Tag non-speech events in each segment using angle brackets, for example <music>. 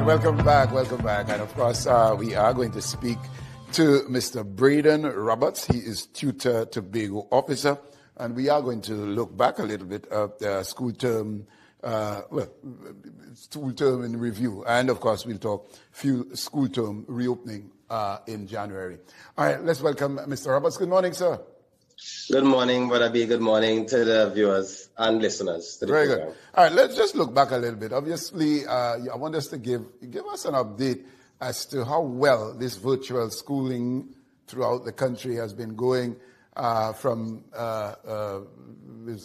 right, welcome back, welcome back. And of course, uh, we are going to speak to Mr. Bradon Roberts. He is TTUTA Tobago officer. And we are going to look back a little bit at the school term, uh, well, school term in review. And of course, we'll talk few school term reopening uh, in January. All right, let's welcome Mr. Roberts. Good morning, sir. Good morning, Brother B. Good morning to the viewers and listeners. Very program. good. All right, let's just look back a little bit. Obviously, uh, I want us to give give us an update as to how well this virtual schooling throughout the country has been going. Uh, from uh, uh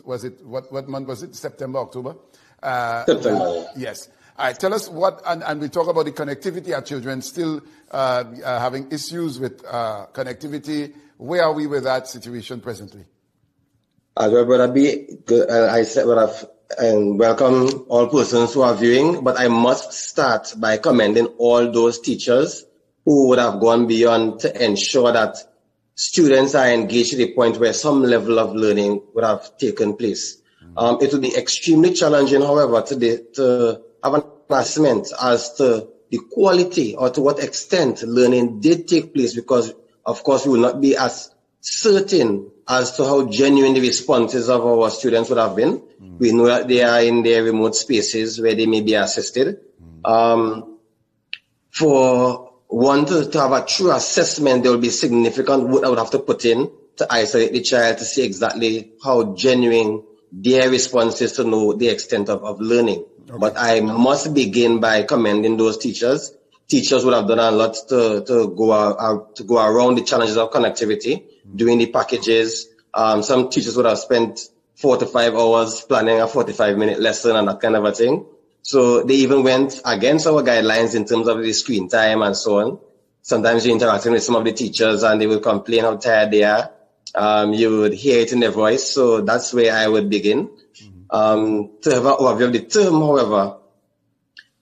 was it what what month was it? September, October. Uh, September. Yes. All right, tell us what, and, and, we talk about the connectivity. Our children still uh, having issues with connectivity where are we with that situation presently? As well, Brother B, uh, I said, Brother, and welcome all persons who are viewing, but I must start by commending all those teachers who would have gone beyond to ensure that students are engaged to the point where some level of learning would have taken place. Mm-hmm. Um, it would be extremely challenging, however, to, to have an assessment as to the quality or to what extent learning did take place because of course, we will not be as certain as to how genuine the responses of our students would have been. Mm. We know that they are in their remote spaces where they may be assisted. Mm. Um, for one to, to have a true assessment, there will be significant work I would have to put in to isolate the child to see exactly how genuine their responses to know the extent of, of learning. Okay. But I must begin by commending those teachers teachers would have done a lot to, to go uh, to go around the challenges of connectivity, doing the packages. Um, some teachers would have spent four to five hours planning a 45 minute lesson and that kind of a thing. So they even went against our guidelines in terms of the screen time and so on. Sometimes you're interacting with some of the teachers and they will complain how tired they are. Um, you would hear it in their voice. So that's where I would begin. Um, overview of the term, however,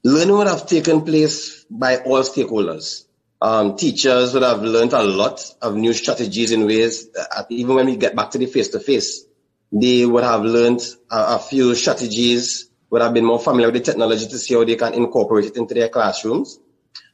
learning would have taken place by all stakeholders. Um, teachers would have learned a lot of new strategies in ways that even when we get back to the face to face, they would have learned a, a, few strategies, would have been more familiar with the technology to see how they can incorporate it into their classrooms.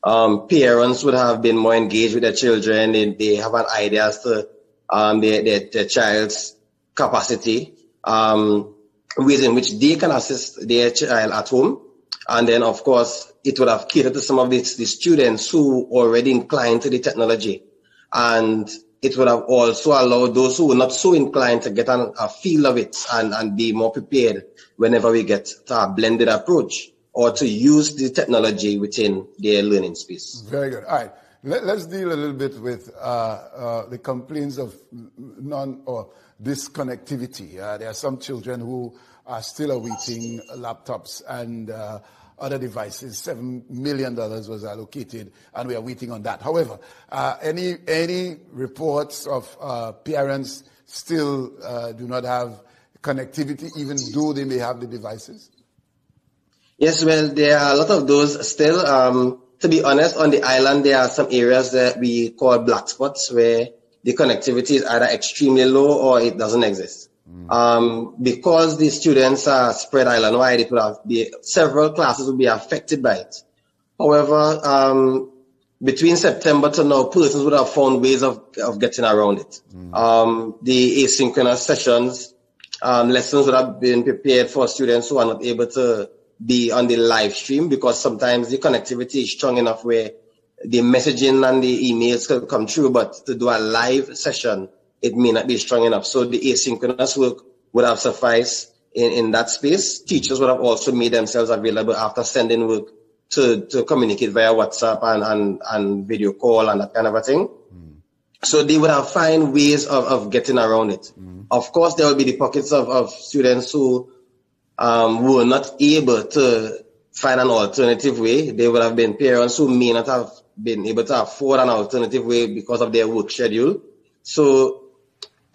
Um, parents would have been more engaged with their children. They, they have an idea as to um, their, their, their, child's capacity, um, ways in which they can assist their child at home and then, of course, it would have catered to some of the, the students who already inclined to the technology. And it would have also allowed those who were not so inclined to get an, a feel of it and, and be more prepared whenever we get to a blended approach or to use the technology within their learning space. Very good. All right. Let, us deal a little bit with uh, uh, the complaints of non or disconnectivity. Uh, there are some children who are still awaiting laptops and uh, other devices. Seven million dollars was allocated, and we are waiting on that. However, uh, any any reports of uh, parents still do not have connectivity, even though they may have the devices. Yes, well, there are a lot of those still. Um, to be honest, on the island, there are some areas that we call black spots where the connectivity is either extremely low or it doesn't exist. Mm. Um, because the students are spread island wide, it will have be, several classes will be affected by it. However, um, between September to now, persons would have found ways of, of getting around it. Mm. Um, the asynchronous sessions, um, lessons would have been prepared for students who are not able to be on the live stream because sometimes the connectivity is strong enough where the messaging and the emails can come through, but to do a live session, it may not be strong enough. So the asynchronous work would have sufficed in, in that space. Teachers would have also made themselves available after sending work to, to communicate via WhatsApp and, and, and video call and that kind of a thing. Mm. So they would have find ways of, of getting around it. Mm. Of course, there will be the pockets of, of students who um, were not able to find an alternative way. They would have been parents who may not have been able to afford an alternative way because of their work schedule. So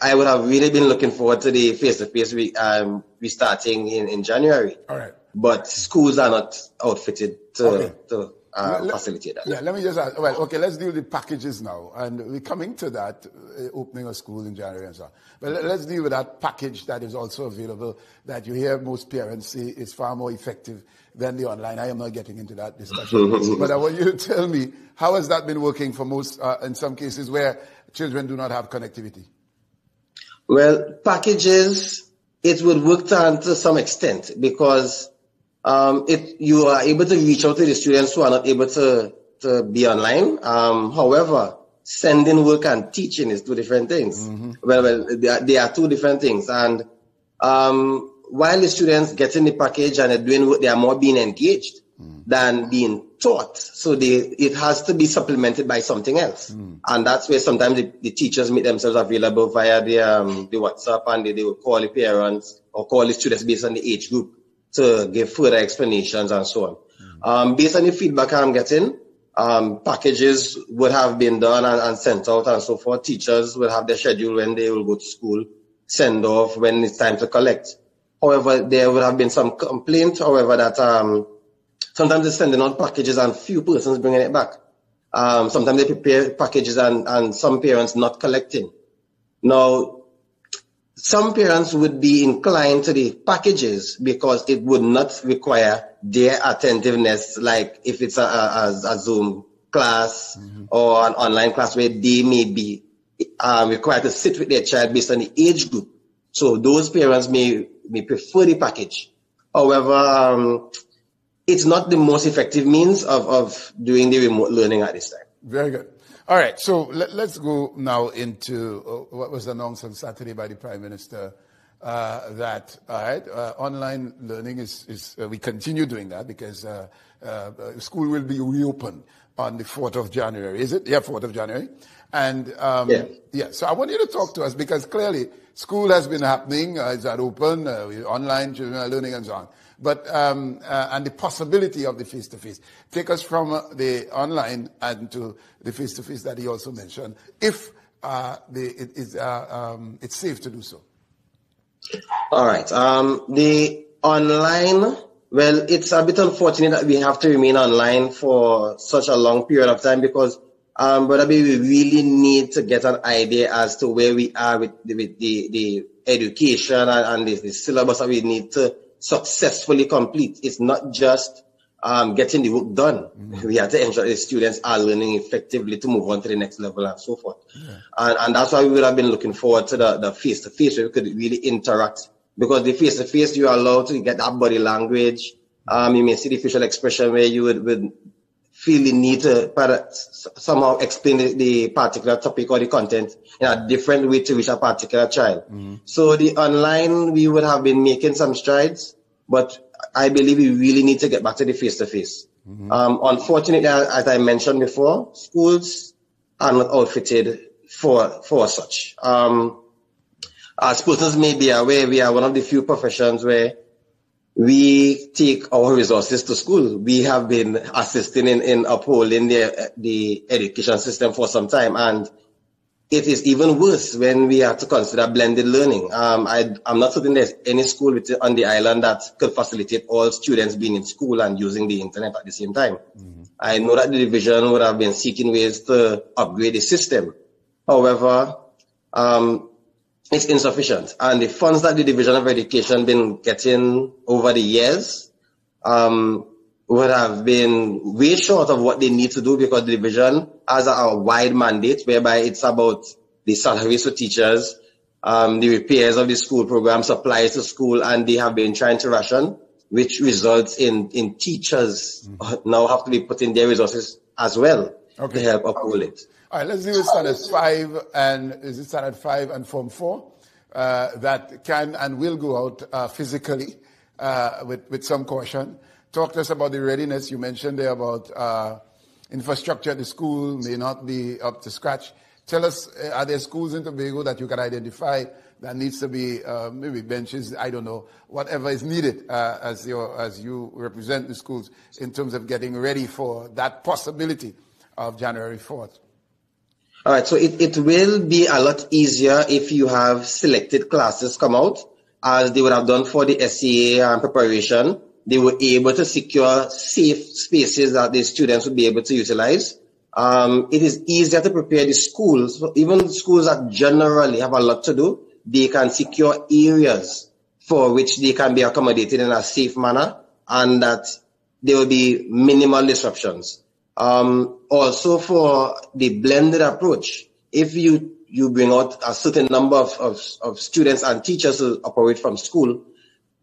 I would have really been looking forward to the face-to-face we um restarting in, in January. All right. But schools are not outfitted to, okay. to uh, let, facilitate that. Yeah, let me just ask. Well, okay, let's deal with packages now. And we're coming to that, uh, opening a school in January and so on. But let, us deal with that package that is also available that you hear most parents say is far more effective than the online. I am not getting into that discussion. <laughs> but I want you to tell me, how has that been working for most, uh, in some cases where children do not have connectivity? Well, packages, it would work to, to some extent because um, it, you are able to reach out to the students who are not able to, to be online. Um, however, sending work and teaching is two different things. Mm-hmm. Well, well, they are, they are, two different things. And um, while the students getting the package and they're doing work, they are more being engaged mm. than being taught. So they, it has to be supplemented by something else. Mm. And that's where sometimes the, the, teachers make themselves available via the, um, the WhatsApp and they, they will call the parents or call the students based on the age group to give further explanations and so on. Mm. Um, based on the feedback I'm getting, um, packages would have been done and, and, sent out and so forth. Teachers will have their schedule when they will go to school, send off when it's time to collect. However, there would have been some complaint, however, that um, sometimes they're sending out packages and few persons bringing it back. Um, sometimes they prepare packages and, and some parents not collecting. Now, some parents would be inclined to the packages because it would not require their attentiveness, like if it's a, a, a Zoom class mm-hmm. or an online class where they may be uh, required to sit with their child based on the age group. So those parents may, may prefer the package. However, um, it's not the most effective means of, of doing the remote learning at this time. Very good. All right, so let, us go now into uh, what was announced on Saturday by the Prime Minister. Uh, that all right, uh, online learning is, is uh, we continue doing that because uh, uh, school will be reopened on the 4th of January. Is it? Yeah, 4th of January. And um, yeah. yeah, so I want you to talk to us because clearly school has been happening. Uh, it's at open, uh, online children are learning and so on. But um, uh, and the possibility of the face-to-face. Take us from uh, the online and to the face-to-face that he also mentioned, if uh, the, it is, uh, um, it's safe to do so. All right. Um, the online well, it's a bit unfortunate that we have to remain online for such a long period of time because um, but I mean, we really need to get an idea as to where we are with, the, with the, the education and, and the, the, syllabus that we need to successfully complete. It's not just um, getting the work done. Mm-hmm. We have to ensure the students are learning effectively to move on to the next level and so forth. Yeah. And, and that's why we would have been looking forward to the, the face-to-face where we could really interact because the face-to-face you're allowed to get that body language. Um, you may see the facial expression where you would, would feel the need to somehow explain the, the, particular topic or the content in a different way to reach a particular child. Mm-hmm. So the online, we would have been making some strides, but I believe we really need to get back to the face to face. Unfortunately, as I mentioned before, schools are not outfitted for, for such. Um, as persons may be aware, we are one of the few professions where we take our resources to school. We have been assisting in, in upholding the, the education system for some time. And it is even worse when we have to consider blended learning. Um, I, am not certain there's any school with, on the island that could facilitate all students being in school and using the internet at the same time. Mm-hmm. I know that the division would have been seeking ways to upgrade the system. However, um, it's insufficient. And the funds that the Division of Education been getting over the years um, would have been way short of what they need to do because the division has a, a wide mandate whereby it's about the salaries for teachers, um, the repairs of the school program, supplies to school, and they have been trying to ration, which results in, in teachers mm-hmm. now have to be putting their resources as well okay. to help uphold it. All right, let's deal with standard five and is it standard five and form four uh, that can and will go out uh, physically uh, with, with some caution. Talk to us about the readiness you mentioned there about uh, infrastructure at the school may not be up to scratch. Tell us, uh, are there schools in Tobago that you can identify that needs to be uh, maybe benches, I don't know, whatever is needed as, your, as you represent the schools in terms of getting ready for that possibility of January 4th? All right, so it, it will be a lot easier if you have selected classes come out, as they would have done for the SEA um, preparation, they were able to secure safe spaces that the students would be able to utilize. Um, it is easier to prepare the schools, even schools that generally have a lot to do, they can secure areas for which they can be accommodated in a safe manner and that there will be minimal disruptions. Um, also for the blended approach, if you, you bring out a certain number of, of, of students and teachers who operate from school,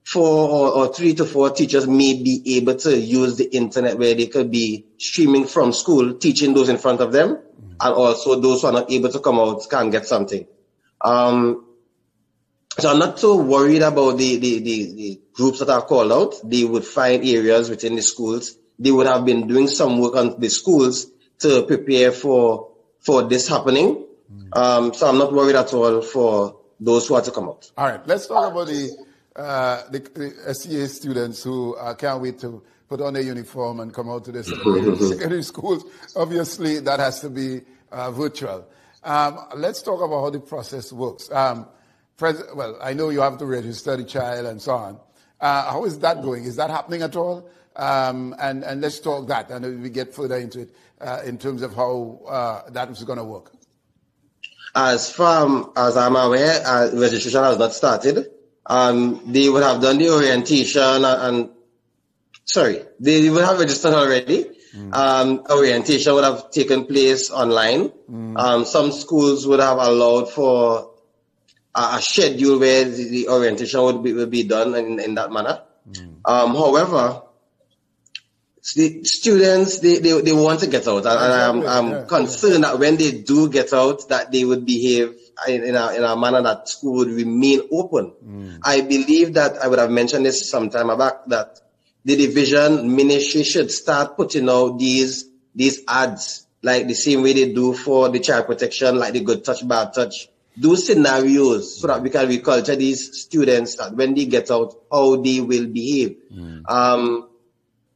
four or, or, three to four teachers may be able to use the internet where they could be streaming from school, teaching those in front of them, mm-hmm. and also those who are not able to come out can get something. Um, so I'm not so worried about the, the, the, the, groups that are called out. They would find areas within the schools. They would have been doing some work on the schools to prepare for for this happening. Mm. Um, so I'm not worried at all for those who are to come out. All right, let's talk about the uh, the, the SEA students who uh, can't wait to put on their uniform and come out to the <laughs> secondary schools. Obviously, that has to be uh, virtual. Um, let's talk about how the process works. Um, well, I know you have to register the child and so on. Uh, how is that going? Is that happening at all? Um, and, and let's talk that, and we get further into it uh, in terms of how uh, that is going to work. As far as I'm aware, registration has not started um, they would have done the orientation and, and sorry, they would have registered already. Mm. Um, orientation would have taken place online. Mm. Um, some schools would have allowed for a, a schedule where the, the, orientation would be, would be done in, in that manner. Mm. Um, however, the students they, they, they want to get out, and, I'm, I'm yeah, concerned that when they do get out, that they would behave in a, in a manner that school would remain open. Mm. I believe that I would have mentioned this some time back that the division ministry should start putting out these these ads like the same way they do for the child protection, like the good touch, bad touch. Do scenarios so that we can reculture these students that when they get out, how they will behave. Mm. Um,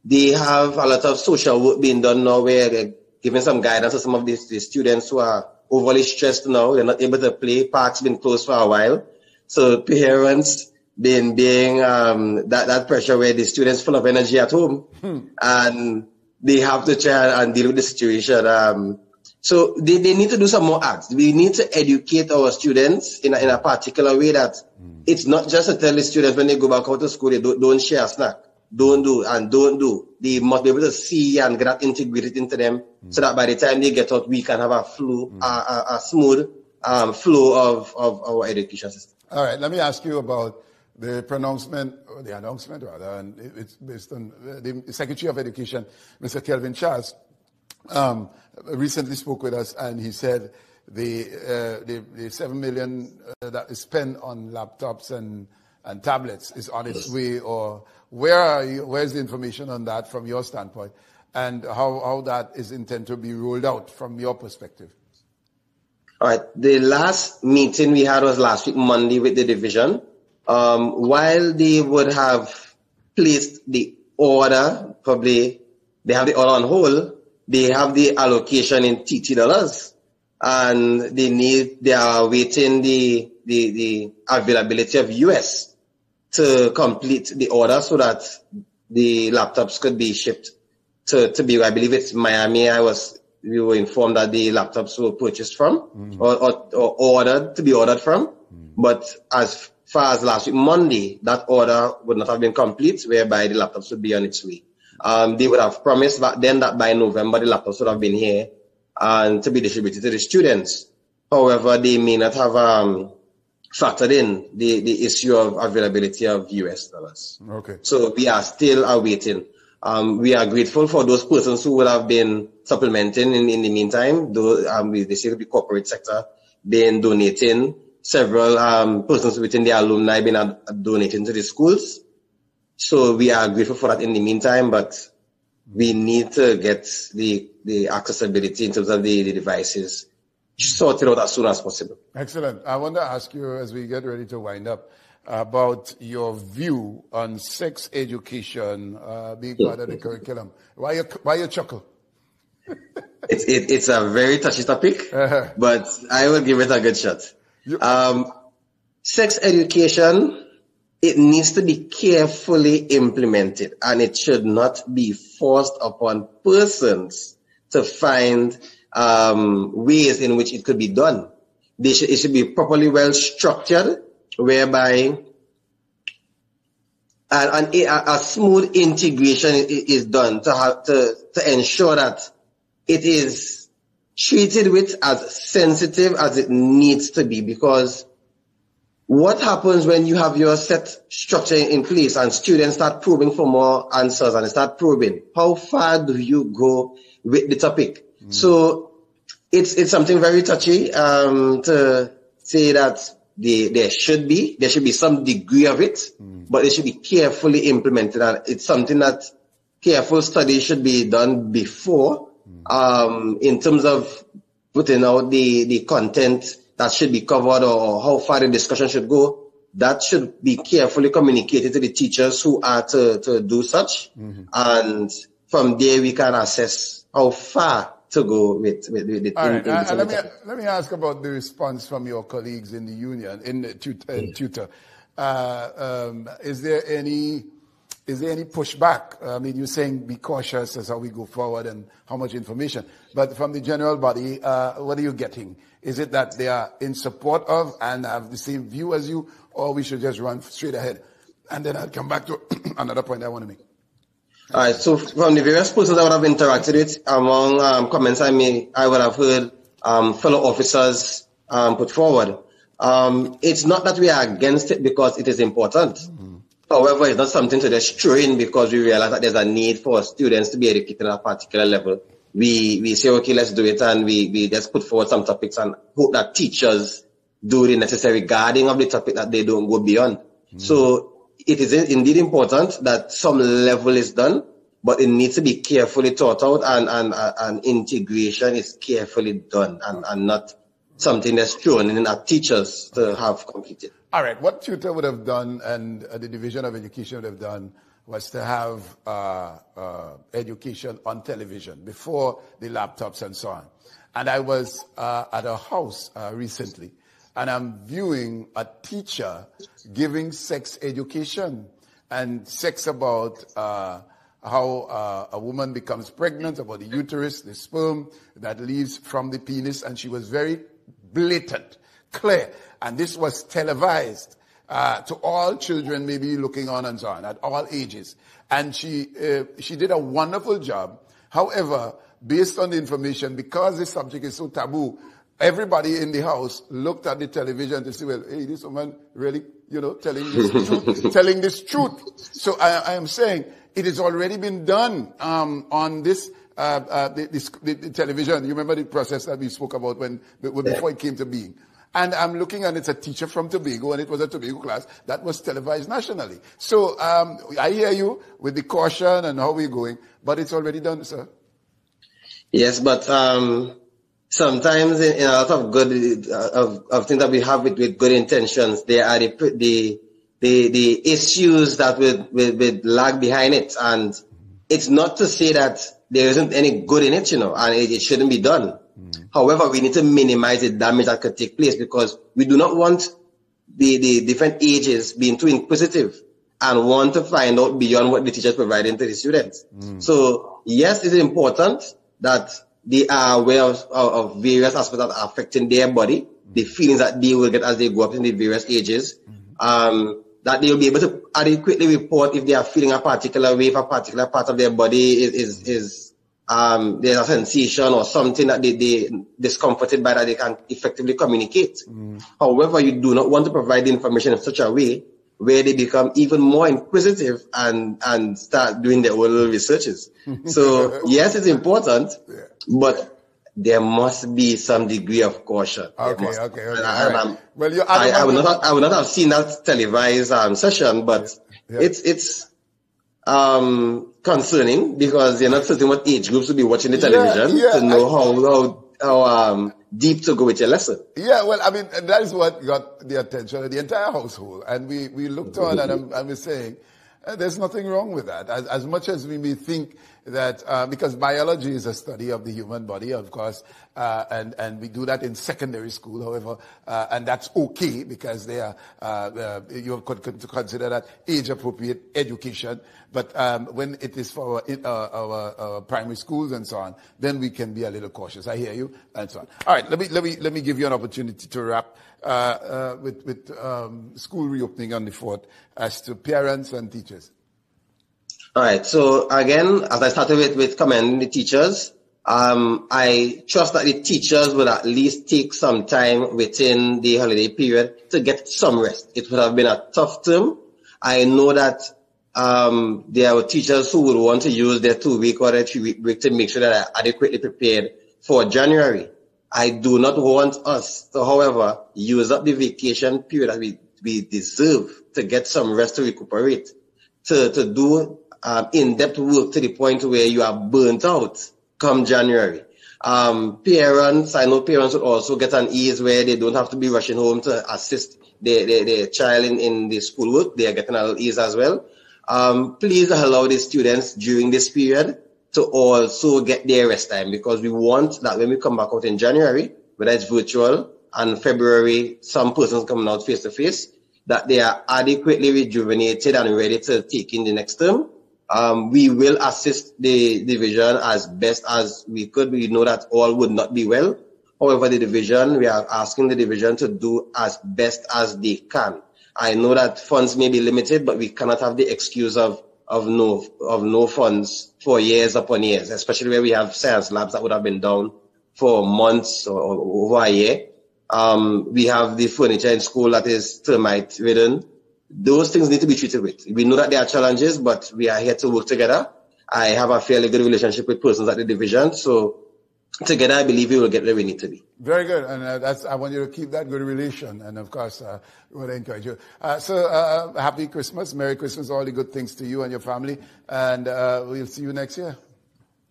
they have a lot of social work being done now where they're giving some guidance to some of these, these students who are overly stressed now. They're not able to play. Parks been closed for a while. So parents been being um, that, that pressure where the students full of energy at home hmm. and they have to try and deal with the situation. Um, so they, they need to do some more acts. We need to educate our students in a, in a particular way that hmm. it's not just to tell the students when they go back out to school, they don't, don't share a snack don't do and don't do. They must be able to see and get that integrated into them mm. so that by the time they get out, we can have a flow, mm. a, a, a, smooth um, flow of, of our education system. All right, let me ask you about the pronouncement, or the announcement rather, and it's based on the Secretary of Education, Mr. Kelvin Charles, um, recently spoke with us and he said the, uh, the, the, 7 million uh, that is spent on laptops and, and tablets is on its way or where are you, where's the information on that from your standpoint, and how, how that is intended to be rolled out from your perspective? All right. The last meeting we had was last week, Monday, with the division. Um, while they would have placed the order, probably they have the order on hold, they have the allocation in TT dollars and they need, they are waiting the, the, the availability of US to complete the order so that the laptops could be shipped to, to be, I believe it's Miami. I was, we were informed that the laptops were purchased from mm. or, or, or, ordered to be ordered from. Mm. But as far as last week, Monday, that order would not have been complete, whereby the laptops would be on its way. Um, they would have promised back then that by November, the laptops would have been here and to be distributed to the students. However, they may not have, um, factored in the, the issue of availability of US dollars. Okay. So we are still awaiting. Um, we are grateful for those persons who would have been supplementing in, in the meantime, though um, we, see the corporate sector been donating, several um, persons within the alumni been uh, donating to the schools. So we are grateful for that in the meantime, but we need to get the, the accessibility in terms of the, the devices sort it out as soon as possible. Excellent. I want to ask you as we get ready to wind up about your view on sex education uh, being part of the curriculum. Why you, why you chuckle? <laughs> it's, it, it's a very touchy topic, uh-huh. but I will give it a good shot. Um, sex education it needs to be carefully implemented and it should not be forced upon persons to find um, ways in which it could be done. Should, it should be properly well structured, whereby and, a, a, smooth integration is done to have to, to ensure that it is treated with as sensitive as it needs to be because what happens when you have your set structure in place and students start probing for more answers and start probing? How far do you go with the topic? Mm. So it's it's something very touchy um, to say that the, there should be there should be some degree of it, mm. but it should be carefully implemented, and it's something that careful study should be done before. Mm. Um, in terms of putting out the the content that should be covered or how far the discussion should go, that should be carefully communicated to the teachers who are to, to do such. Mm-hmm. And from there we can assess how far to go with, with, with the All right. Uh, let, me, let me ask about the response from your colleagues in the union, in the TTUTA. In TTUTA. Uh, um, is there any is there any pushback? I mean, you're saying be cautious as how we go forward and how much information. But from the general body, uh, what are you getting? Is it that they are in support of and have the same view as you, or we should just run straight ahead? And then I'll come back to <clears throat> another point I want to make. All right. So from the various persons I would have interacted with, among um, comments I made, I would have heard um, fellow officers um, put forward. Um, it's not that we are against it because it is important. Mm-hmm. However, it's not something to destroy in because we realize that there's a need for students to be educated at a particular level we, we say, okay, let's do it. And we, we just put forward some topics and hope that teachers do the necessary guarding of the topic that they don't go beyond. Mm. So it is indeed important that some level is done, but it needs to be carefully thought out and, and, and integration is carefully done and, and not something that's thrown in at teachers to have completed. All right. What TTUTA would have done and uh, the Division of Education would have done was to have uh, uh, education on television before the laptops and so on. And I was uh, at a house uh, recently, and I'm viewing a teacher giving sex education and sex about uh, how uh, a woman becomes pregnant, about the uterus, the sperm that leaves from the penis, and she was very blatant, clear, and this was televised uh, to all children, maybe looking on and so on, at all ages. And she, uh, she did a wonderful job. However, based on the information, because this subject is so taboo, everybody in the house looked at the television to see, well, hey, this woman really, you know, telling this truth, <laughs> telling this truth. So I, I, am saying it has already been done um, on this uh, uh, the, the, the, television. You remember the process that we spoke about when, before it came to being. And I'm looking and it's a teacher from Tobago and it was a Tobago class that was televised nationally. So um, I hear you with the caution and how we're going, but it's already done, sir. Yes, but um, sometimes in, in, a lot of good uh, of, of things that we have with, with good intentions, there are the the the, the issues that would, would, would lag behind it, and it's not to say that there isn't any good in it, you know, and it, it shouldn't be done. However, we need to minimize the damage that could take place because we do not want the, the different ages being too inquisitive and want to find out beyond what the teacher is providing to the students. Mm. So yes, it is important that they are aware of, of, various aspects that are affecting their body, the feelings that they will get as they go up in the various ages, mm-hmm. um, that they will be able to adequately report if they are feeling a particular way, if a particular part of their body is, is, is um, there's a sensation or something that they, they discomforted by that they can effectively communicate. Mm. However, you do not want to provide the information in such a way where they become even more inquisitive and, and start doing their own researches. <laughs> so yes, it's important, yeah. but there must be some degree of caution. Okay, okay, okay. And, and right. well, you, I, I, would not, have, I would not have seen that televised um, session, but yeah. Yeah. it's, it's, um, concerning because you're not certain what age groups will be watching the television yeah, to know I, how, how, how um, deep to go with your lesson. Yeah, well, I mean, that is what got the attention of the entire household. And we, we looked on and I'm, I'm saying, Uh, there's nothing wrong with that. As, as much as we may think that, uh, because biology is a study of the human body, of course, uh, and, and we do that in secondary school, however, uh, and that's okay because they are, uh, uh, you could consider that age appropriate education. But um, when it is for our, our, our, primary schools and so on, then we can be a little cautious. I hear you, and so on. All right, let me, let me, let me give you an opportunity to wrap. Uh, uh, with, with um, school reopening on the 4th as to parents and teachers? All right. So again, as I started with, with commending the teachers, um, I trust that the teachers will at least take some time within the holiday period to get some rest. It would have been a tough term. I know that um, there are teachers who would want to use their two week or their three week break to make sure that they're adequately prepared for January. I do not want us to, however, use up the vacation period that we, we deserve to get some rest to recuperate, to, to do um, in-depth work to the point where you are burnt out come January. Um, parents, I know parents would also get an ease where they don't have to be rushing home to assist their, their, their child in, in the schoolwork. They are getting a little ease as well. Um, please allow the students during this period to also get their rest time because we want that when we come back out in January, whether it's virtual and February, some persons coming out face to face, that they are adequately rejuvenated and ready to take in the next term. Um, we will assist the division as best as we could. We know that all would not be well. However, the division, we are asking the division to do as best as they can. I know that funds may be limited, but we cannot have the excuse of of no of no funds for years upon years, especially where we have science labs that would have been down for months or, or over a year. Um, we have the furniture in school that is termite ridden. Those things need to be treated with. We know that there are challenges, but we are here to work together. I have a fairly good relationship with persons at the division, so together, I believe we will get where we need to be. Very good, and uh, that's I want you to keep that good relation, and of course, uh, we want to encourage you. Uh, so, uh, happy Christmas, Merry Christmas, all the good things to you and your family, and uh, we'll see you next year.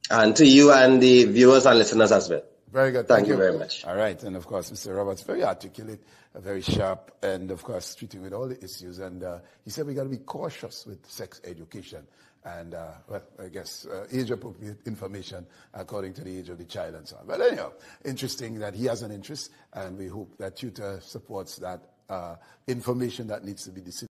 And to you and the viewers and listeners as well. Very good. Thank, Thank you. you very much. All right, and of course, Mr. Roberts, very articulate, very sharp, and of course, treating with all the issues. And uh, he said we got to be cautious with sex education and uh, well, I guess uh, age appropriate information according to the age of the child and so on. But anyhow, interesting that he has an interest, and we hope that TTUTA supports that uh, information that needs to be disseminated.